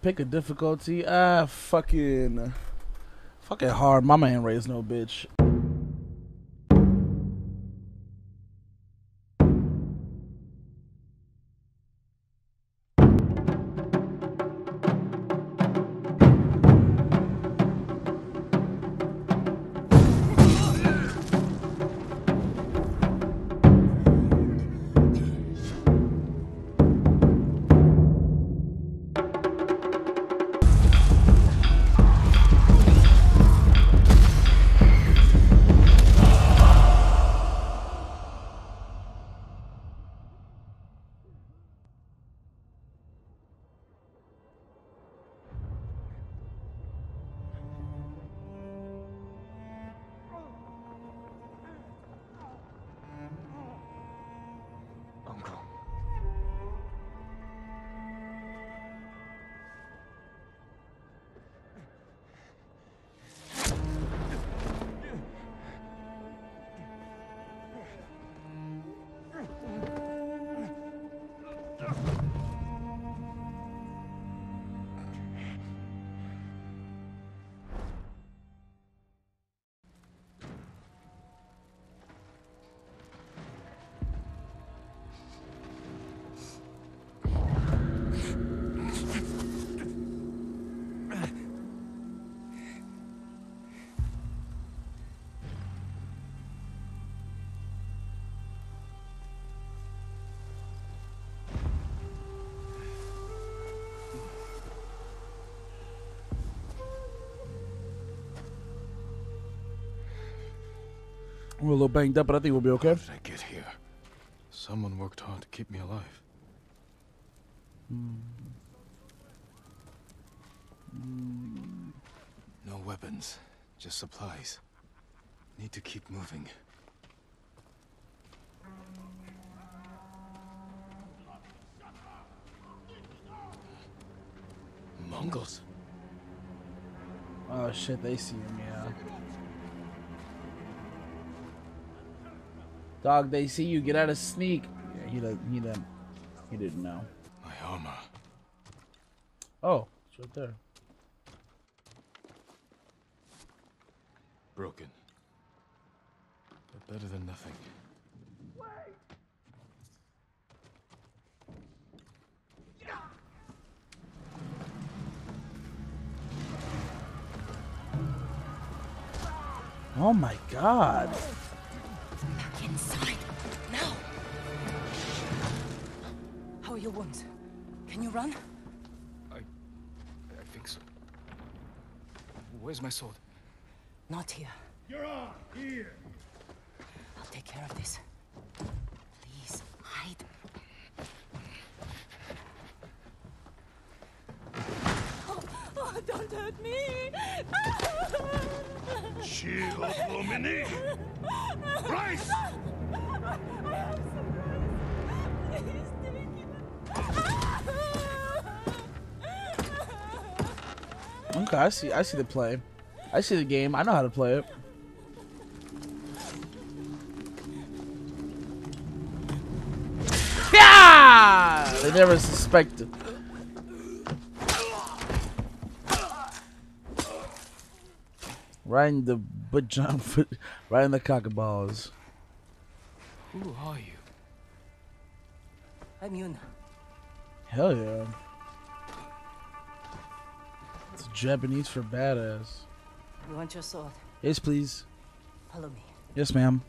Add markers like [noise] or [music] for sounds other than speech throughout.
Pick a difficulty. Ah, fucking, fucking hard. My man raised no bitch. We're a little banged up, but I think we'll be okay. How did I get here? Someone worked hard to keep me alive. No weapons, just supplies. Need to keep moving. Mongols. Oh shit, they see him, yeah. Dog, they see you. Get out of sneak. Yeah, he didn't. He didn't. He didn't know. My armor. Oh, it's right there. Broken. But better than nothing. Oh my god. Your wounds? Can you run? I I think so. Where's my sword? Not here. You're on. Here. I'll take care of this. Please, hide. Oh, oh, don't hurt me. Shield Lumini! [laughs] Rice! Okay, I see. I see the play. I see the game. I know how to play it. Yeah! They never suspected. Right in the butt jump, [laughs] right in the cockaballs. Who are you? I'm Yuna. Hell yeah. It's Japanese for badass. You want your sword? Yes, please. Follow me. Yes, ma'am.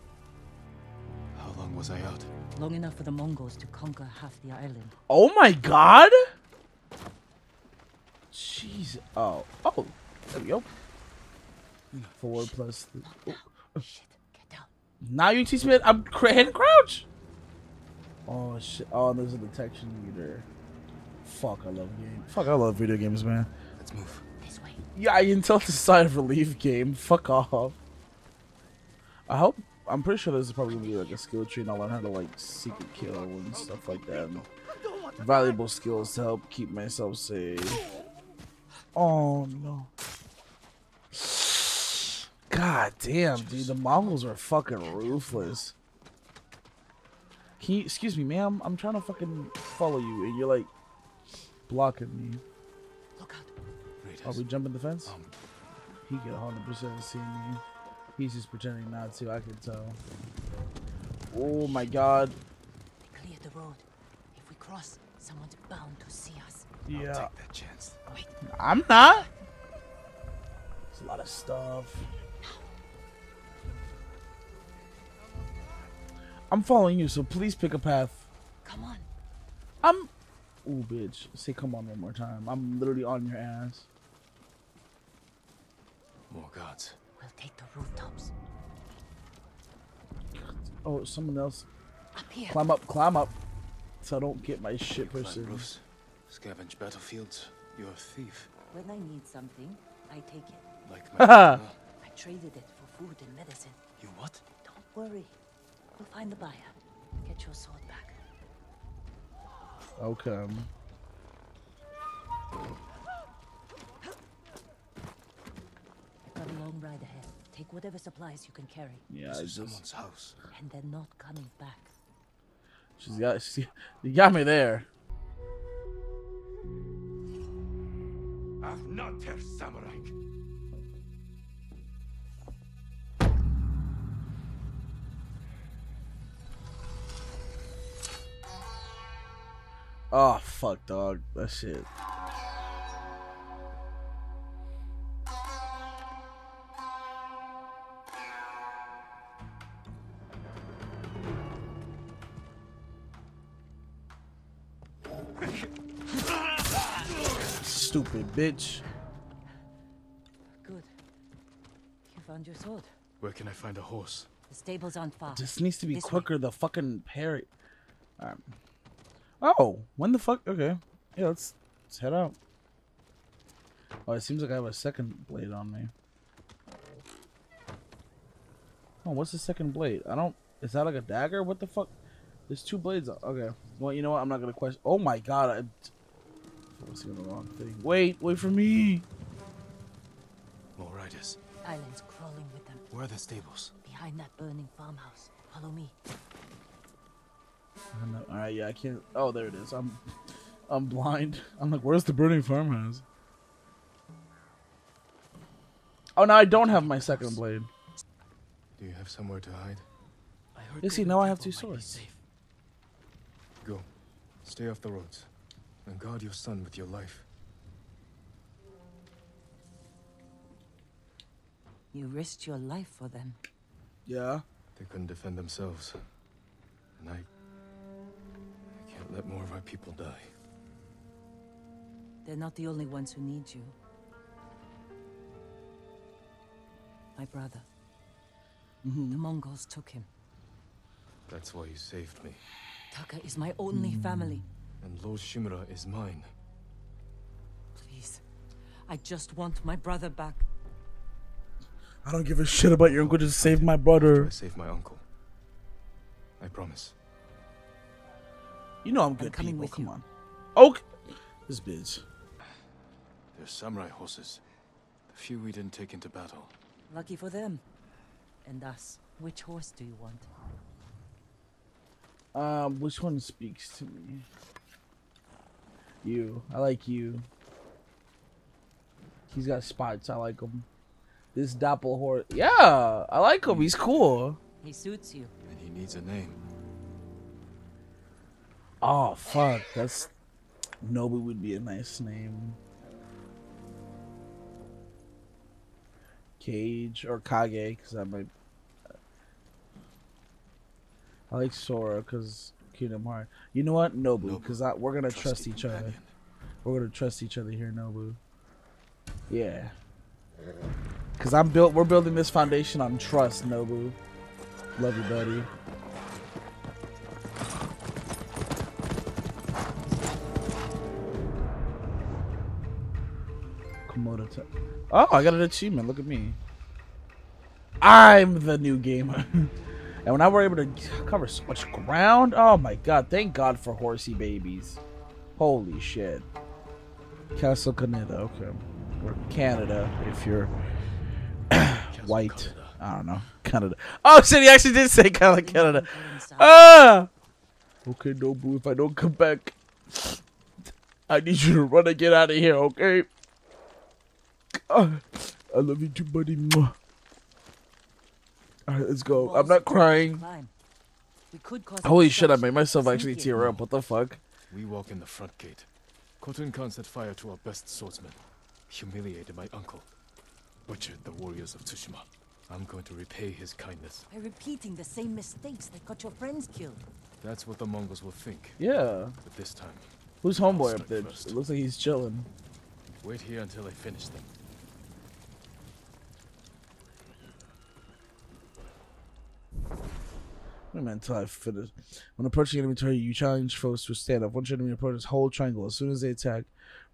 How long was I out? Long enough for the Mongols to conquer half the island. Oh my god! Jeez. Oh. Oh. There we go. Four plus. Th- oh. Shit, get down. Now you teach me. that I'm cr- crouch. Oh shit. Oh, there's a detection meter. Fuck, I love game. Fuck, I love video games, man. Let's move. Yeah, I can tell [laughs] the sign of relief game. Fuck off. I hope. I'm pretty sure this is probably gonna be like a skill tree, and I'll learn how to like secret kill and stuff like that. Valuable skills to help keep myself safe. Oh no. [sighs] God damn, dude, the Mongols are fucking ruthless. Can you, excuse me, ma'am? I'm trying to fucking follow you, and you're like blocking me. Look, Riders. we jumping the fence? Um, He could 100% see me. He's just pretending not to. I could tell. Oh my god. Clear the road. If we cross, someone's bound to see us. Yeah. Take that chance. Wait, I'm not. There's a lot of stuff. I'm following you, so please pick a path. come on. I'm. Ooh, bitch. Say come on one more time. I'm literally on your ass. More guards. We'll take the rooftops. Oh, someone else. Up here. Climb up, climb up. So I don't get my shit Climb person. roofs, scavenge battlefields. You're a thief. When I need something, I take it. Like my [laughs] brother. I traded it for food and medicine. You what? Don't worry. We'll find the buyer. Get your sword back. Okay. I've got a long ride ahead. Take whatever supplies you can carry. Yeah, this is just. someone's house. And they're not coming back. She's got. She, you got me there. Ach, not Herr Samurai. Oh fuck, dog. That shit. Stupid bitch. Good. You found your sword. Where can I find a horse? The stables aren't far. This needs to be This way. quicker. The fucking parry. Alright. Oh, when the fuck? Okay. Yeah, let's let's head out. Oh, it seems like I have a second blade on me. Oh, what's the second blade? I don't. Is that like a dagger? What the fuck? There's two blades. Okay. Well, you know what? I'm not gonna question. Oh my god! I, I was doing the wrong thing. Wait, wait for me. More riders. Islands crawling with them. Where are the stables? Behind that burning farmhouse. Follow me. I know. All right, yeah, I can't. Oh, there it is. I'm, I'm blind. I'm like, where's the burning farmhouse? Oh, no, I don't have my second blade. Do you have somewhere to hide? I heard You see, now I have two swords. Go. Stay off the roads. And guard your son with your life. You risked your life for them. Yeah. They couldn't defend themselves. And I... I can't let more of our people die. They're not the only ones who need you. My brother. Mm-hmm. The Mongols took him. That's why you saved me. Taka is my only mm. family. And Lord Shimura is mine. Please. I just want my brother back. I don't give a shit about your uncle. Just save my brother. I save my uncle. I promise. You know I'm good coming people. with Come you. on. Okay. This bitch. They're samurai horses. The few we didn't take into battle. Lucky for them. And us. Which horse do you want? Um, which one speaks to me? You. I like you. He's got spots. I like him. This Doppelhorse. Yeah, I like him. He's cool. He suits you. And he needs a name. Oh fuck, that's Nobu would be a nice name. Cage or Kage, because I might. I like Sora because Kingdom Heart. You know what, Nobu, because we're gonna trust each other. We're gonna trust each other here, Nobu. Yeah. Cause I'm built. We're building this foundation on trust, Nobu. Love you, buddy. Komodo. Oh, I got an achievement. Look at me. I'm the new gamer. [laughs] and when I were able to cover so much ground, oh my god! Thank God for horsey babies. Holy shit. Castle Kaneda, okay. Or Canada, if you're [coughs] white. Canada. I don't know. Canada. Oh shit, he actually did say Canada. Canada. Ah! Okay, Nobu, if I don't come back, I need you to run and get out of here, okay? Uh, I love you too, buddy. Mwah. All right, let's go. I'm not crying. Climb. We could cause a Holy shit! I made myself actually tear up. What the fuck? We walk in the front gate. Khotun Khan set fire to our best swordsman, humiliated my uncle, butchered the warriors of Tsushima. I'm going to repay his kindness. By repeating the same mistakes that got your friends killed. That's what the Mongols will think. Yeah. But this time, Who's homeboy up there? first. It looks like he's chilling. wait here until I finish them. Wait a minute until I finish. When approaching enemy territory, you challenge foes to stand up. Once your enemy approaches, hold triangle. As soon as they attack,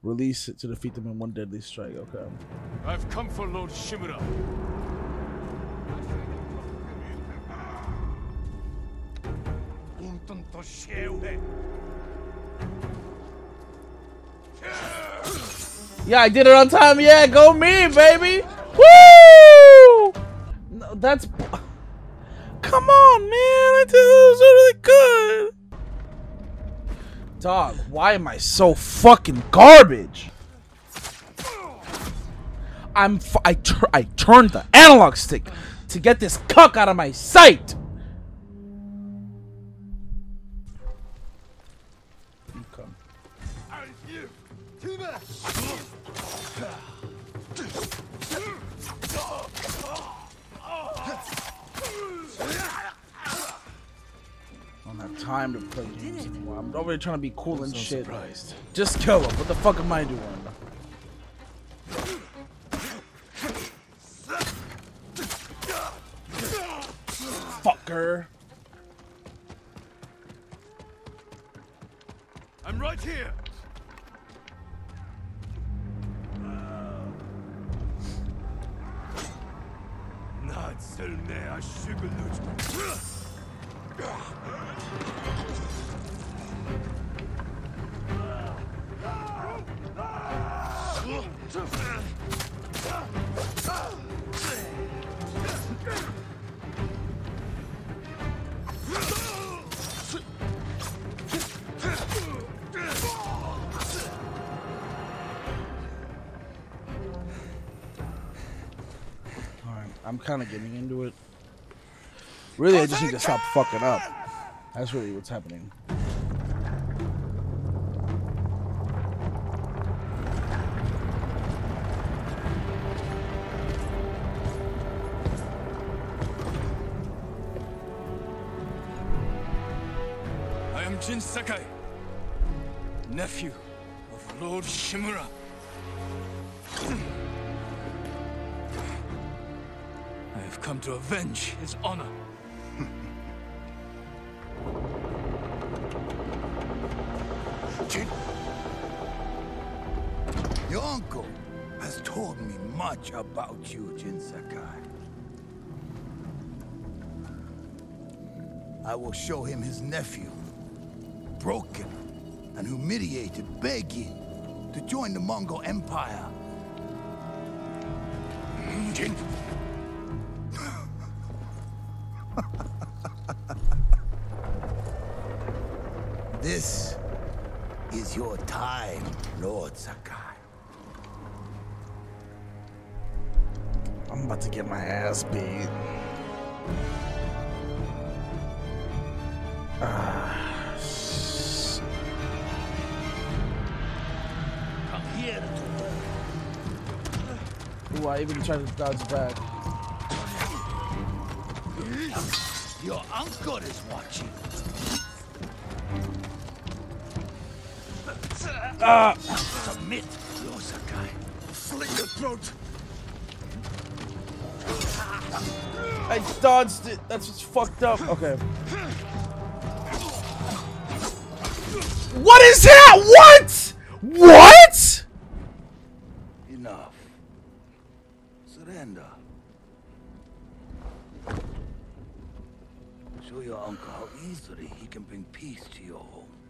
release it to defeat them in one deadly strike. Okay. I've come for Lord Shimura. Yeah, I did it on time. Yeah, go me, baby. Woo! No, that's. Come on, man. I did was really good. Dog, why am I so fucking garbage? I'm. F- I tur- I turned the analog stick to get this cuck out of my sight. Time to play games anymore. I'm already trying to be cool and So shit. surprised. Just kill him. What the fuck am I doing? Fucker. I'm right here. Nadselne aşıgılıç. Alright, I'm kind of getting into it. Really, I just need to stop fucking up. That's really what's happening. I Sakai, nephew of Lord Shimura. I have come to avenge his honor. [laughs] Your uncle has told me much about you, Jin Sakai. I will show him his nephew, broken and humiliated, begging to join the Mongol Empire. Jin. this is your time, Lord Sakai. I'm about to get my ass beat. Ah, Ooh, I even tried to dodge back. Your uncle is watching. Ah! Submit, Lord Sakai. Slit your throat. I dodged it. That's what's fucked up. Okay. What is that? What? What? Enough. Show your uncle how easily he can bring peace to your home.